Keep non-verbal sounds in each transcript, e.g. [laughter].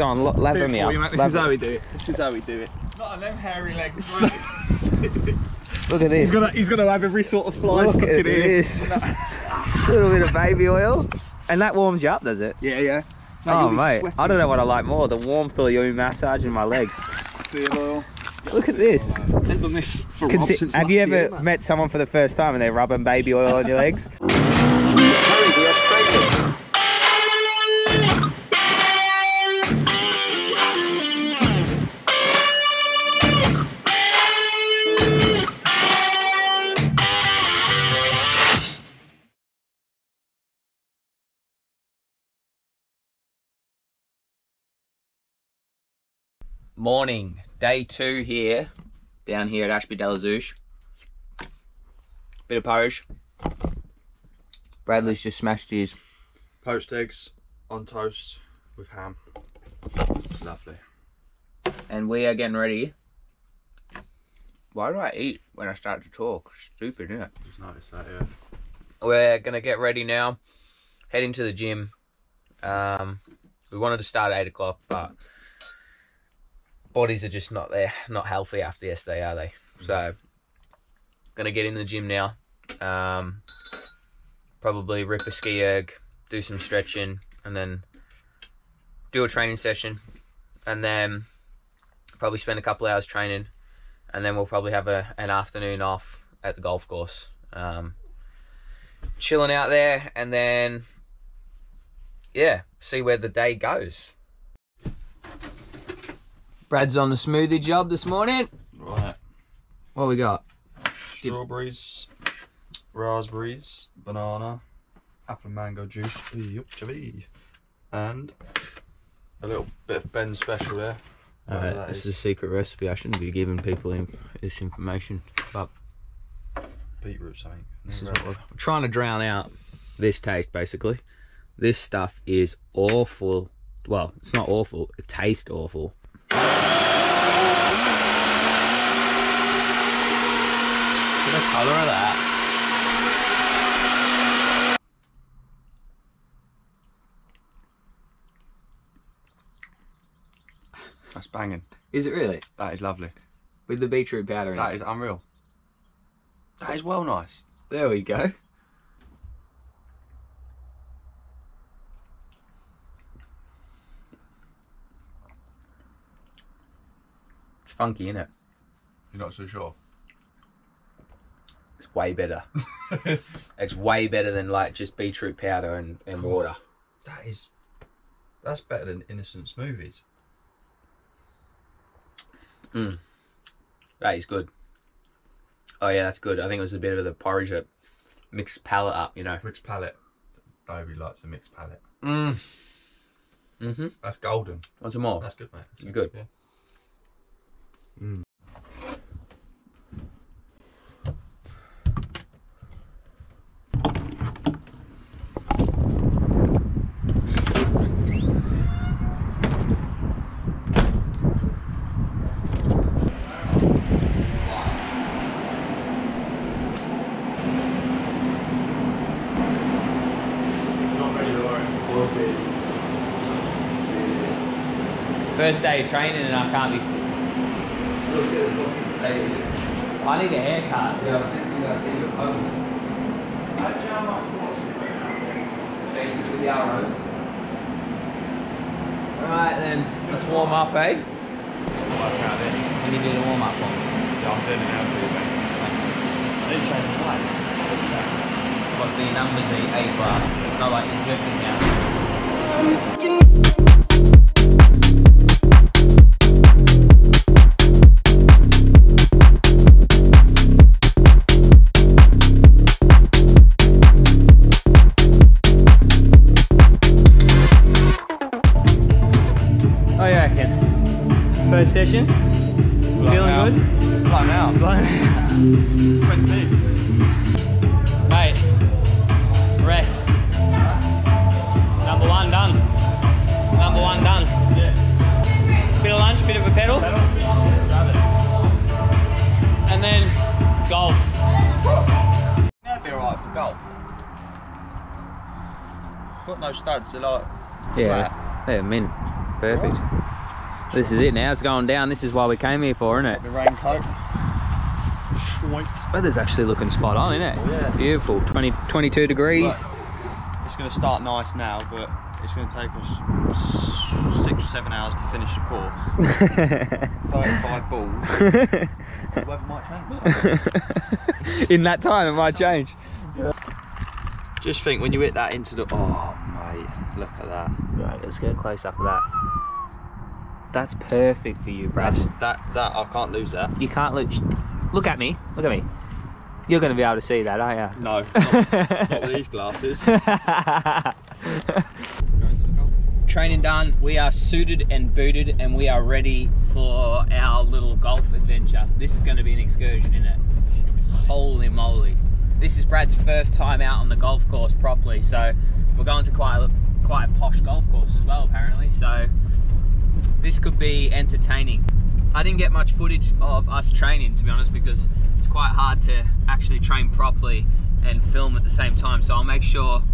Go on, lo- lather me up. This is how we do it. This is how we do it. Not on them hairy legs. [laughs] Look at this. He's gonna, he's gonna have every sort of fly Look stuck at in here. this. [laughs] little bit of baby oil. And that warms you up, does it? Yeah, yeah. oh, mate. I don't know what I like more, the warmth or you massaging my legs. Seal oil. Look at this. I've done this for Rob Consi- since have last you ever year, met someone for the first time and they're rubbing baby oil on your legs? Morning, day two here, down here at Ashby de la Zouch. Bit of porridge. Bradley's just smashed his. Poached eggs on toast with ham. Lovely. And we are getting ready. Why do I eat when I start to talk? Stupid, isn't it? Just noticed that, yeah. We're gonna get ready now, heading to the gym. Um, we wanted to start at eight o'clock, but bodies are just not there, not healthy after yesterday, are they? So, gonna get in the gym now. Um, probably rip a ski erg, do some stretching, and then do a training session, and then probably spend a couple hours training, and then we'll probably have a an afternoon off at the golf course. Um, chilling out there and then yeah see where the day goes brad's on the smoothie job this morning. Right. what we got? Strawberries, raspberries, banana, apple and mango juice, yup, and a little bit of Ben special there. That this is. is a secret recipe. I shouldn't be giving people this information but beetroot something. this is what we're trying to drown out this taste basically. This stuff is awful. Well it's not awful. It tastes awful the color of that That's banging. Is it really? That is lovely. With the beetroot powder in That it. is unreal. That is well nice. There we go. Funky, isn't it? You're not so sure. It's way better. [laughs] it's way better than like just beetroot powder and, and water. That is. That's better than innocent smoothies. That is good. Oh yeah, that's good. I think it was a bit of the porridge that mixed palate up, you know. Mixed palate. Nobody likes a mixed palate. Mm. Mm-hmm. That's golden. Want some more? That's good, mate. You're good? Yeah. First day of training and I can't be. Look at the fucking state. I need a haircut. Yeah, I was thinking about seeing your homeless. Thank you for the arrows. Alright then, let's warm up, eh? Can you do the warm up one? What's the numbers? The eight bar. Not like it's lifting now. Got no studs, they're like Yeah, yeah, mint. Perfect. This is it now. It's going down. This is why we came here for, isn't it? The raincoat. Sweet. Weather's actually looking spot on, isn't it? Oh, yeah. Beautiful. 20, 22 degrees. Look, it's going to start nice now, but it's going to take us six or seven hours to finish the course. [laughs] 35 [laughs] balls. the weather might change. In that time, it might change. Just think when you hit that into the. Oh, mate, look at that. Right, let's get a close up of that. That's perfect for you, Brad. That's that. That I can't lose that. You can't lose. Look at me. Look at me. You're going to be able to see that, aren't you? No, not, not with these [laughs] glasses. [laughs] Training done. We are suited and booted, and we are ready for our little golf adventure. This is going to be an excursion, isn't it? Holy moly! This is Brad's first time out on the golf course properly, so we're going to quite a, quite a posh golf course as well, apparently. So this could be entertaining. I didn't get much footage of us training, to be honest, because it's quite hard to actually train properly and film at the same time. So I'll make sure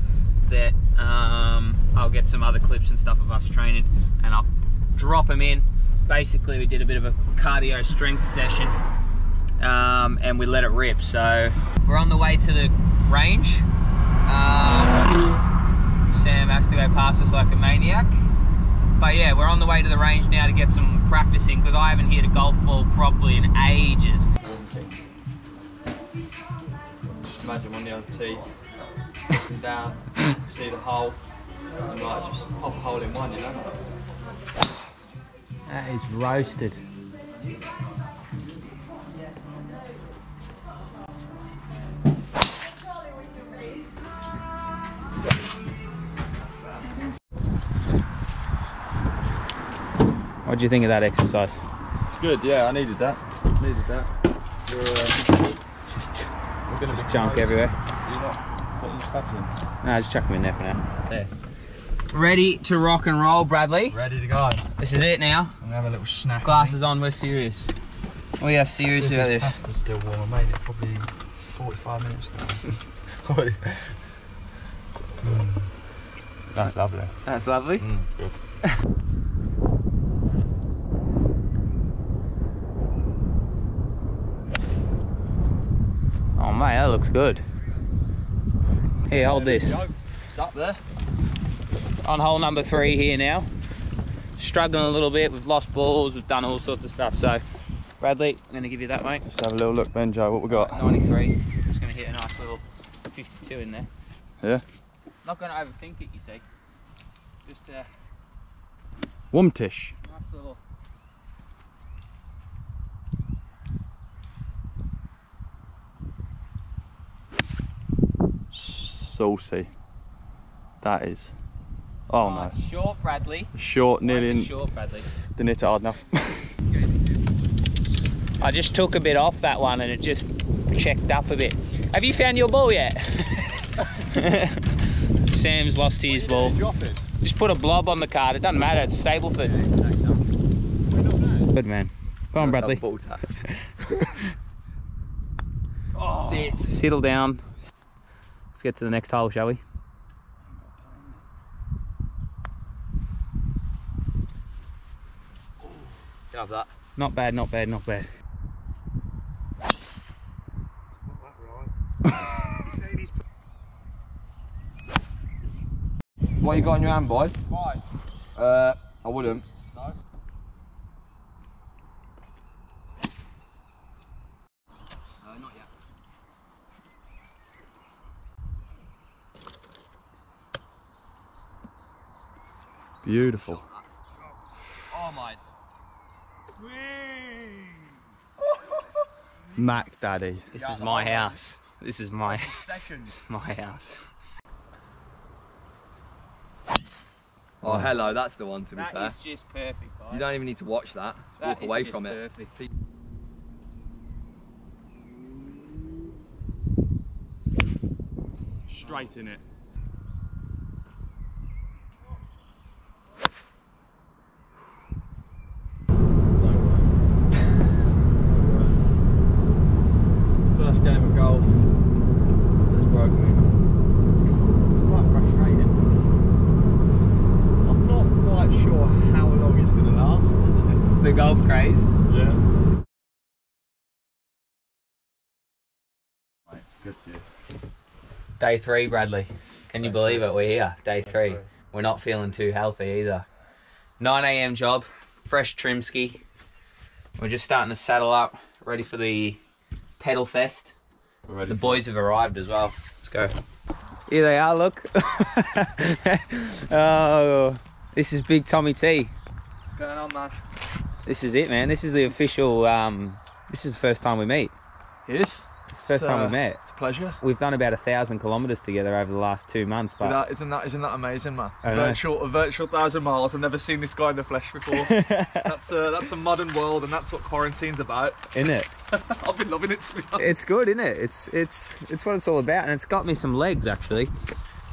that um, I'll get some other clips and stuff of us training and I'll drop them in. Basically, we did a bit of a cardio strength session um, and we let it rip. So we're on the way to the range. Um, Sam has to go past us like a maniac. But yeah, we're on the way to the range now to get some practicing because I haven't hit a golf ball properly in ages. Just imagine on the old tee, looking down, see the hole, you might just pop a hole in one, you know. That is roasted. What do you think of that exercise? It's good, yeah, I needed that. Needed that. You're, uh, we're gonna be Junk everywhere. You're not putting stuff in. No, just chuck them in there for now. There. Ready to rock and roll, Bradley. Ready to go. This is it now. I'm gonna have a little snack. Glasses on, we're serious. We are serious about this. Pasta's still warm. I made it probably 45 minutes now. [laughs] mm. That's lovely. That's lovely. Mm, good. Mate, that looks good. Here, hold this. It's up there. On hole number three here now. Struggling a little bit, we've lost balls, we've done all sorts of stuff. So, Bradley, I'm going to give you that, mate. Let's have a little look, Benjo. What we got? 93. Just going to hit a nice little 52 in there. Yeah. Not going to overthink it, you see. Just uh, a Wumtish. nice little. Saucy. That is. Oh no. Short, Bradley. Short, nearly short, Bradley. didn't hit it hard enough. [laughs] I just took a bit off that one and it just checked up a bit. Have you found your ball yet? [laughs] Sam's lost his ball. Just put a blob on the card. It doesn't matter. It's Stableford. Good man. Go on, Bradley. [laughs] Sit. Settle down. Let's get to the next hole, shall we? Can have that? Not bad, not bad, not bad. What you got in your hand, boy? Five. Uh, I wouldn't. Beautiful. Oh my. Mac Daddy. This is my house. This is my Second. this is my house. Oh, hello, that's the one to be That fair. is just perfect, guys. You don't even need to watch that. That walk away just from it. perfect. See- Straight in it. First game of golf has broken me. It's quite frustrating. I'm not quite sure how long the golf craze. Yeah. Mate, good to you. Day three, Bradley. Can you believe it? We're here. Day three. We're not feeling too healthy either. 9 a.m. job, fresh trim ski. We're just starting to saddle up, ready for the pedal fest. We're ready. The boys have arrived as well. Let's go. Here they are, look. [laughs] oh, this is Big Tommy T. What's going on, man? This is it, man. This is the official. Um, this is the first time we meet. It is. It's the first time we met. It's a pleasure. We've done about a thousand kilometres together over the last two months, but That, isn't that isn't that amazing, man? A virtual, a virtual thousand miles. I've never seen this guy in the flesh before. [laughs] that's a that's a modern world, and that's what quarantine's about. isn't it? [laughs] I've been loving it. To be, honest. It's good, isn't it? It's it's it's what it's all about, and it's got me some legs actually.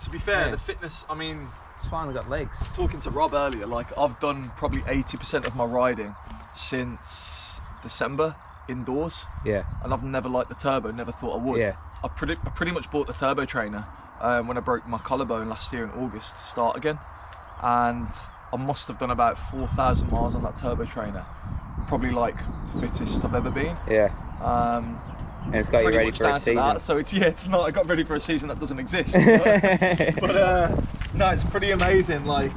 to be fair, Yeah. the fitness. I mean, It's finally got legs. I was talking to Rob earlier. Like I've done probably eighty percent of my riding since December indoors, Yeah, and I've never liked the turbo. Never thought I would. Yeah. I pretty, I pretty much bought the turbo trainer um, when I broke my collarbone last year in August to start again, and I must have done about four thousand miles on that turbo trainer. Probably like the fittest I've ever been. yeah, Um, and it's got you ready for a season. that. So it's yeah, it's not. I got ready for a season that doesn't exist. [laughs] but, but, uh, no, it's pretty amazing. Like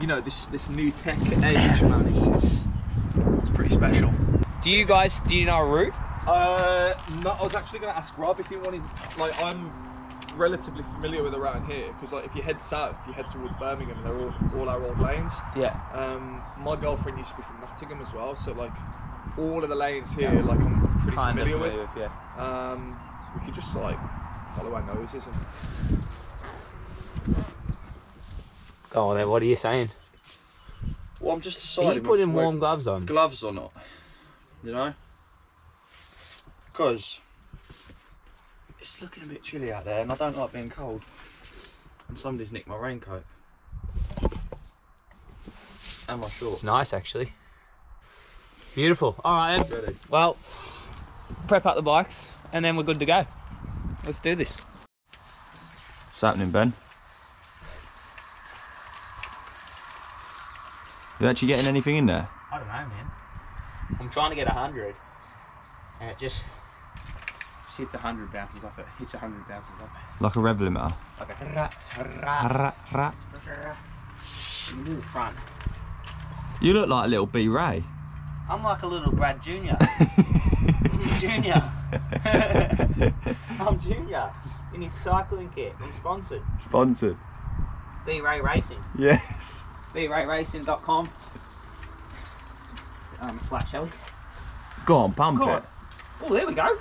you know, this this new tech age, man, it's, it's, it's pretty special. Do you guys do you know a route? Uh, no, I was actually going to ask Rob if he wanted. Like, I'm relatively familiar with around here because, like, if you head south, you head towards Birmingham, and they're all all our old lanes. Yeah, Um, my girlfriend used to be from Nottingham as well, so like all of the lanes here, like I'm pretty kind familiar with. yeah. Um, we could just like follow our noses and. Go on then. What are you saying? Well, I'm just deciding Are you putting warm gloves on? gloves or not. You know? Because it's looking a bit chilly out there and I don't like being cold. And somebody's nicked my raincoat. And my shorts. It's nice actually. Beautiful. All right then. Ready. Well, prep up the bikes, and then we're good to go. Let's do this. What's happening, Ben? You actually getting anything in there? I don't know, man. I'm trying to get a hundred, and it just just hits a hundred bounces off it. Hits a hundred bounces off it. Like a rev limiter? Like a ra, ra, Ra, ra. ra. You the front. You look like a little B Ray. I'm like a little Brad Junior. [laughs] Junior. [laughs] I'm Junior in his cycling kit. I'm sponsored. Sponsored. B Ray Racing. Yes. BRayRacing.com. Um, flat shell. Go on, pump Go it. on. Oh, there we go.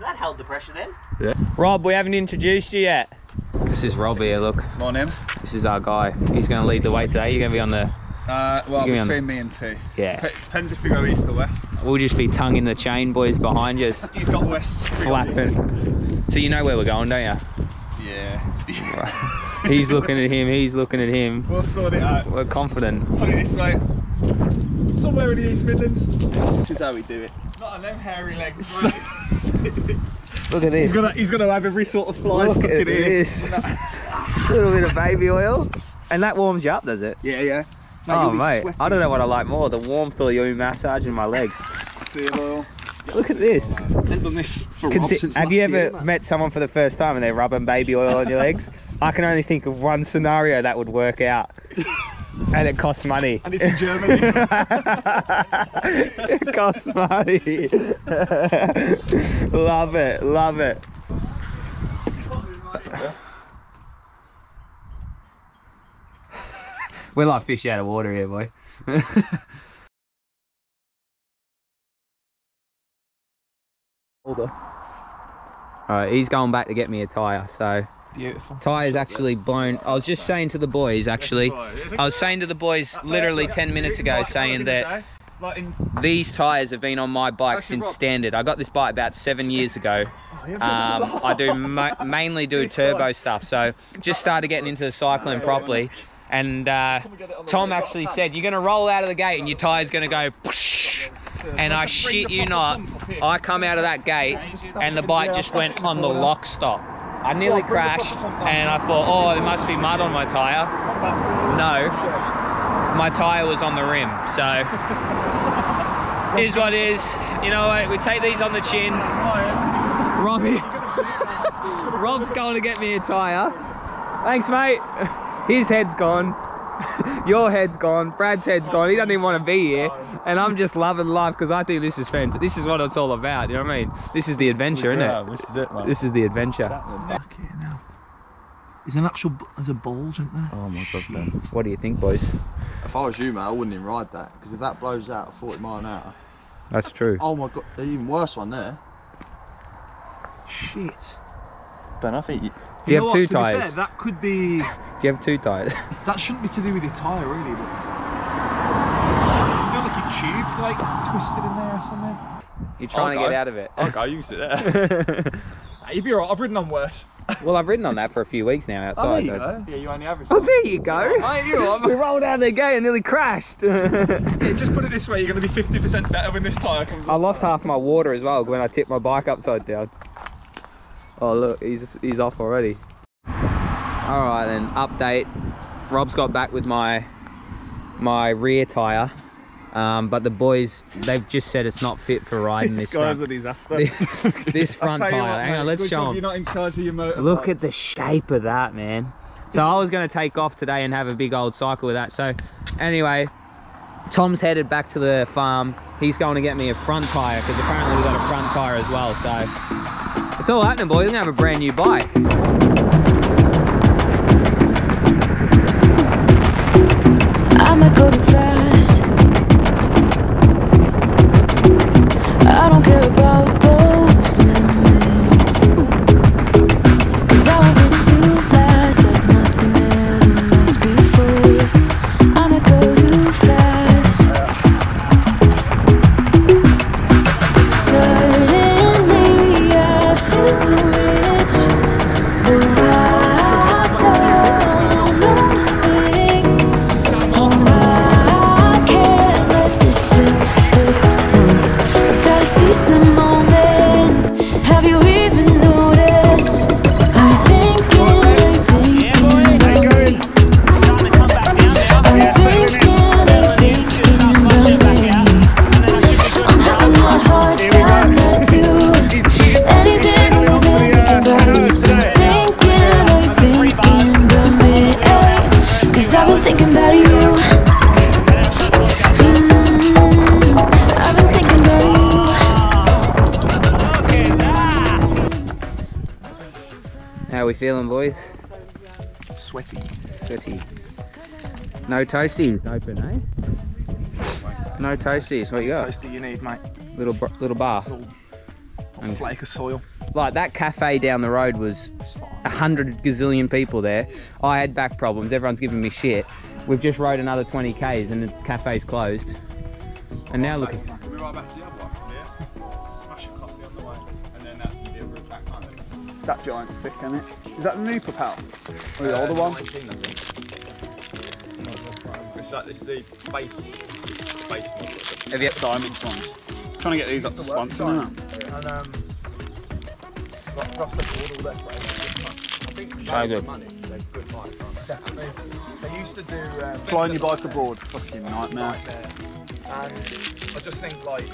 that held the pressure then. Yeah. Rob, we haven't introduced you yet. This is Rob here, look. Morning. This is our guy. He's going to lead the way today. You're going to be on the. Uh, well, Give me on- between me and two. Yeah. Dep- depends if we go east or west. We'll just be tongue in the chain, boys, behind you, [laughs] He's got west. flapping. So you know where we're going, don't you? Yeah. [laughs] He's looking at him, he's looking at him. We'll sort it out. We're confident. Put it this way. Somewhere in the East Midlands. This is how we do it. Not on them hairy legs. [laughs] Look at this. he's gonna he's gonna have every sort of fly Look stuck at in here. this. [laughs] little bit of baby oil. And that warms you up, does it? Yeah, yeah. oh, mate. sweating. I don't know what I like more the warmth or you massaging my legs. Seal oil. Look at this. I've done this for Rob Consi- have you ever year, met someone for the first time and they're rubbing baby oil on your legs? I can only think of one scenario that would work out. [laughs] And it costs money. And it's in Germany. [laughs] it costs money. [laughs] love it, love it. We're like fish out of water here, boy. Alright, he's going back to get me a tyre, so Beautiful. tyre's actually blown. I was just saying to the boys, actually, I was saying to the boys literally 10 minutes ago, saying that these tyres have been on my bike since standard. I got this bike about seven years ago. Um, I do ma- mainly do turbo stuff, so just started getting into the cycling properly. And uh, Tom actually said, "You're going to roll out of the gate, and your tyre's going to go." Whoosh. And I shit you not, I come out of that gate, and the bike just went on the lock stop. I nearly crashed and I thought, oh, there must be mud on my tyre. No, my tyre was on the rim. So, [laughs] here's what it is. You know what? We take these on the chin. Robbie. [laughs] Rob's going to get me a tyre. Thanks, mate. [laughs] His head's gone. [laughs] Your head's gone. Brad's head's gone. He doesn't even want to be here. And I'm just loving life because I think this is fantastic. This is what it's all about. You know what I mean? This is the adventure, isn't Yeah, it? this is it, man. This is the adventure. There's an actual, there's a bulge, isn't there? Oh my god, Ben. What do you think, boys? If I was you, man, I wouldn't even ride that because if that blows out at 40 mile an hour, That's true. oh my god, there's even worse one there. Shit. Ben, I think you, Do you know have what, two to be fair, tyres? that could be. [laughs] Do you have two tyres? [laughs] That shouldn't be to do with your tyre, really, but. I feel like your tube's like twisted in there or something. You're trying to Okay. get out of it. [laughs] okay, you can sit there. You'd be alright, I've ridden on worse. well, I've ridden on that for a few weeks now outside. Oh, there you so- go. yeah, you only average. Oh, there you go. Mate, you know, we rolled out of the gate and nearly crashed. Yeah, just put it this way, you're going to be 50% better when this tyre comes I lost half my water as well when I tipped my bike upside down. Oh look, he's he's off already. All right then, update. Rob's got back with my my rear tire, um, but the boys they've just said it's not fit for riding [laughs] this front. a disaster. [laughs] this [laughs] front tire. Hang on, let's show 'em. You're not in charge of your motor. Look at the shape of that, man. So I was going to take off today and have a big old cycle with that. So anyway, Tom's headed back to the farm. He's going to get me a front tyre because apparently we got a front tyre as well. So it's all happening, boys. Going to have a brand new bike. No toasties. Open, eh? No toasties. What you got? Toasty you need, mate. Little little bar. A flake of soil. like that cafe down the road was a hundred gazillion people there. I had back problems. Everyone's giving me shit. We've just rode another 20 k's and the cafe's closed. And now look. at- We'll back to the other one. Yeah. Smash a coffee on the way, and then uh, the other back home. That giant's sick, isn't it? Is that the new propel? Or the older one? It's like this is the base, base model. Have you diamond ones? Trying to get these up to sponsor, isn't? And um, like across the board, all their frames. I think So good. money, they're good bikes, aren't they? Definitely. They used to do um, Flying your bike abroad, fucking nightmare. nightmare. And I just think like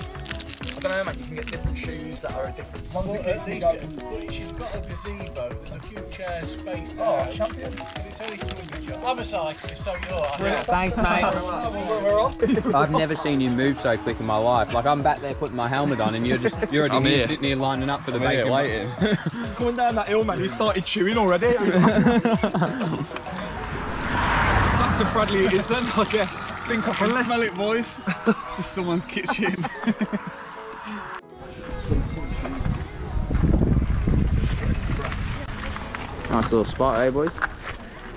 I don't know, man. You can get different shoes that are a different. Ones that get big open. She's got a gazebo, there's a few chairs spaced Oh, out. champion. But it's only two of each other. I'm a cyclist, so you're. Thanks, mate. Oh, well, we're off. [laughs] I've never seen you move so quick in my life. Like I'm back there putting my helmet on, and you're just you're already I'm here, here. sitting here lining up for the I'm bacon. waiting. [laughs] Coming down that hill, man. He started chewing already. [laughs] That's a Bradley it is then, I guess. think I can smell it, boys. It's just someone's kitchen. Nice little spot, eh, boys?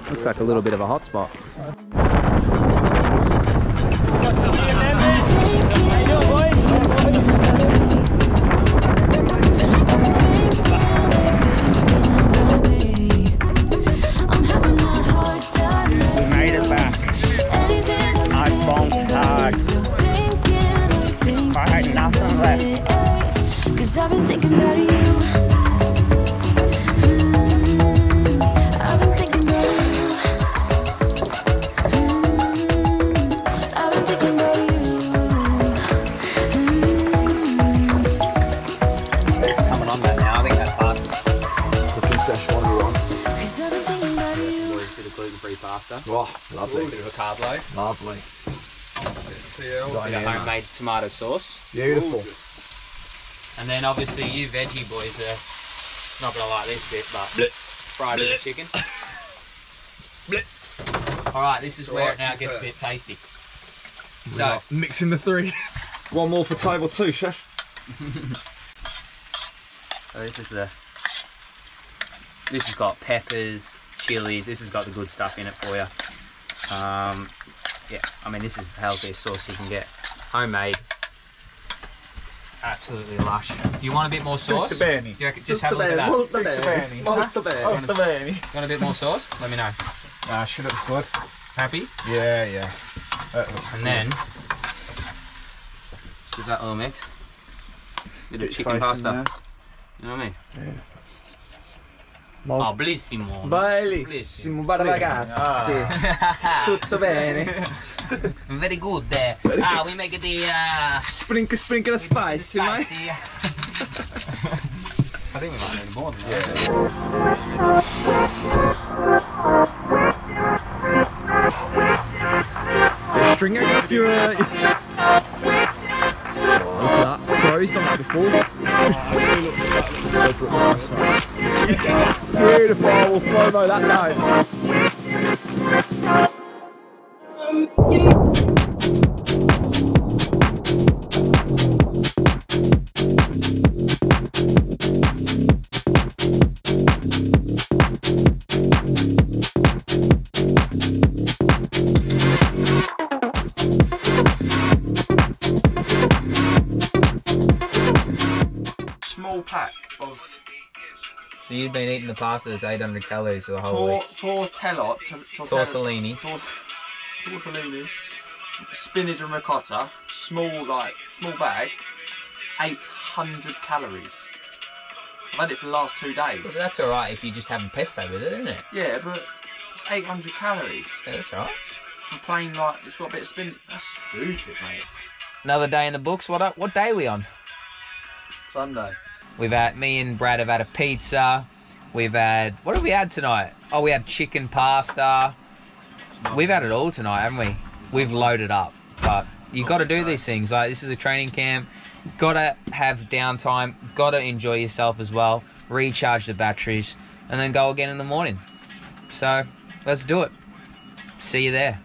Looks like a little bit of a hot spot. Sauce. Beautiful. And then obviously you veggie boys are not gonna like this bit, but fried with the chicken. [coughs] All right, this is where it now gets a bit tasty. So Mixing the three. [laughs] One more for table two, chef. [laughs] So this is the. This has got peppers, chilies. This has got the good stuff in it for you. Um, yeah, I mean this is the healthiest sauce you can get. Homemade. Absolutely lush. Do you want a bit more sauce? Tutto bene. Do you reckon- just have a look at that. Molto bene. Molto bene. Molto bene. Want a bit more sauce? Let me know. Ah, she looks good. Happy? Yeah, yeah. And then give that little mix. Bit of chicken pasta. You know what I mean? Oh, bellissimo. Bellissimo, ragazzi. Tutto bene. [laughs] [laughs] Very good there. Ah, we make it the uh, Sprinkle, sprinkle of spice, right? spicy. [laughs] I think we might need more than that. Yeah, stringer, if you're. Uh, look at that. Bro, he's done that before. Does look nice, man. Beautiful, we'll slow-mo that down. Pack of So you've been eating the pasta that's 800 calories for the whole tor- week. tortella, t- tortella, Tortellini. Tortellini, spinach and ricotta, small like small bag, 800 calories. I've had it for the last two days. But that's alright if you just have a pesto with it, isn't it? Yeah, but it's 800 calories Yeah, that's alright. for plain like it's got a bit of spinach. That's stupid, mate. Another day in the books. What up? What day are we on? Sunday. We've had me and Brad have had a pizza. We've had what have we had tonight? Oh, we had chicken pasta. We've had it all tonight, haven't we? We've loaded up, but you've got to do these things. Like this is a training camp. Got to have downtime. Got to enjoy yourself as well. Recharge the batteries, and then go again in the morning. So let's do it. See you there.